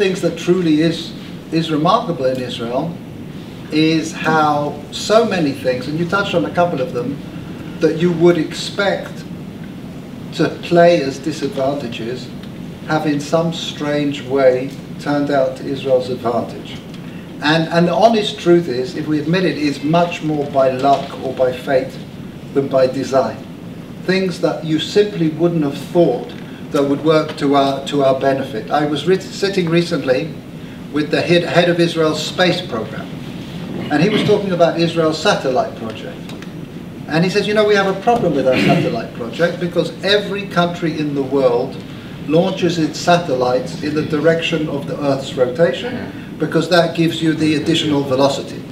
things that truly is, is remarkable in Israel is how so many things, and you touched on a couple of them, that you would expect to play as disadvantages have in some strange way turned out to Israel's advantage. And, and the honest truth is, if we admit it, it's much more by luck or by fate than by design. Things that you simply wouldn't have thought that would work to our, to our benefit. I was sitting recently with the head, head of Israel's space program, and he was talking about Israel's satellite project. And he says, you know, we have a problem with our satellite project because every country in the world launches its satellites in the direction of the Earth's rotation because that gives you the additional velocity.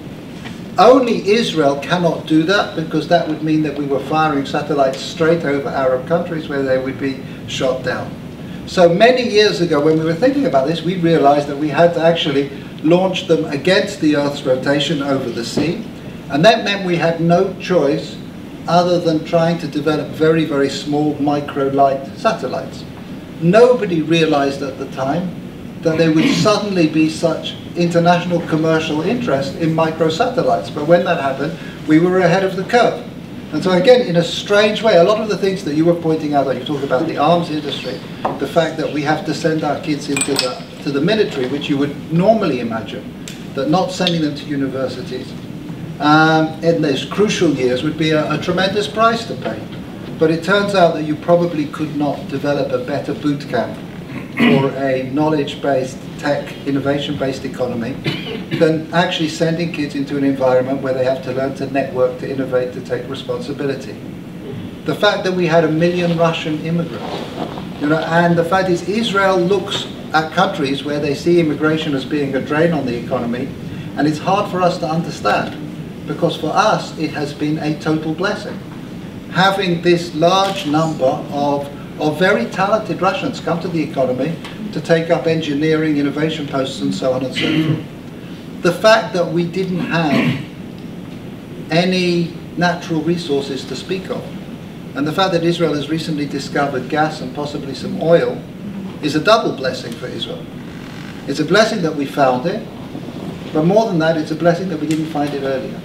Only Israel cannot do that because that would mean that we were firing satellites straight over Arab countries where they would be shot down. So many years ago when we were thinking about this, we realized that we had to actually launch them against the Earth's rotation over the sea. And that meant we had no choice other than trying to develop very, very small micro-light satellites. Nobody realized at the time that there would suddenly be such international commercial interest in microsatellites. But when that happened, we were ahead of the curve. And so again, in a strange way, a lot of the things that you were pointing out, like you talk about the arms industry, the fact that we have to send our kids into the, to the military, which you would normally imagine, that not sending them to universities um, in those crucial years would be a, a tremendous price to pay. But it turns out that you probably could not develop a better boot camp for a knowledge-based, tech, innovation-based economy than actually sending kids into an environment where they have to learn to network, to innovate, to take responsibility. The fact that we had a million Russian immigrants, you know, and the fact is Israel looks at countries where they see immigration as being a drain on the economy, and it's hard for us to understand because for us it has been a total blessing. Having this large number of of very talented Russians come to the economy to take up engineering, innovation posts, and so on and so forth. The fact that we didn't have any natural resources to speak of, and the fact that Israel has recently discovered gas and possibly some oil, is a double blessing for Israel. It's a blessing that we found it, but more than that, it's a blessing that we didn't find it earlier.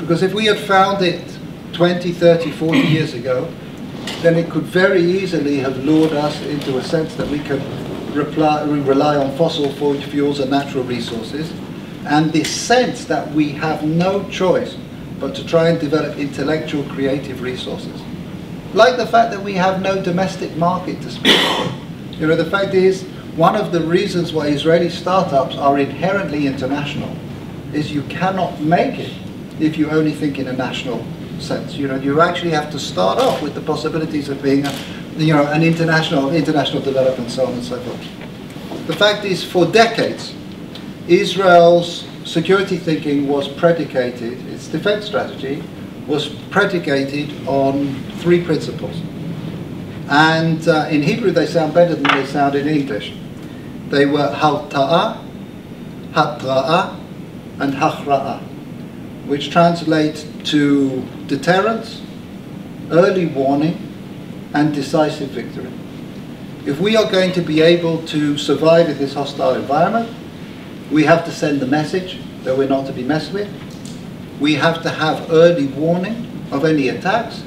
Because if we had found it 20, 30, 40 years ago, then it could very easily have lured us into a sense that we can reply, rely on fossil fuels and natural resources, and this sense that we have no choice but to try and develop intellectual creative resources. Like the fact that we have no domestic market to speak of. You know, the fact is, one of the reasons why Israeli startups are inherently international is you cannot make it if you only think in a national sense. You know, you actually have to start off with the possibilities of being, a, you know, an international international development, so on and so forth. The fact is, for decades, Israel's security thinking was predicated, its defense strategy was predicated on three principles. And uh, in Hebrew they sound better than they sound in English. They were harta'a, hatra'a, and hachra'ah which translate to deterrence, early warning, and decisive victory. If we are going to be able to survive in this hostile environment, we have to send the message that we're not to be messed with. We have to have early warning of any attacks.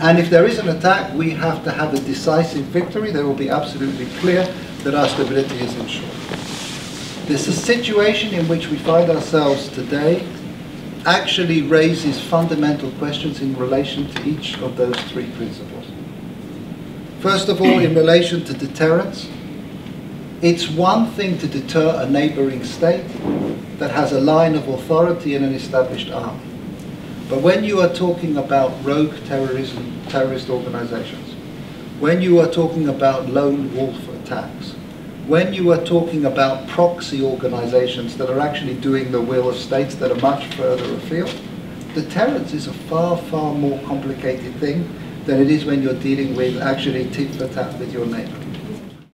And if there is an attack, we have to have a decisive victory that will be absolutely clear that our stability is ensured. This is a situation in which we find ourselves today actually raises fundamental questions in relation to each of those three principles. First of all, in relation to deterrence, it's one thing to deter a neighboring state that has a line of authority and an established army. But when you are talking about rogue terrorism, terrorist organizations, when you are talking about lone wolf attacks, when you are talking about proxy organizations that are actually doing the will of states that are much further afield, deterrence is a far, far more complicated thing than it is when you're dealing with actually tit for tat with your neighbor.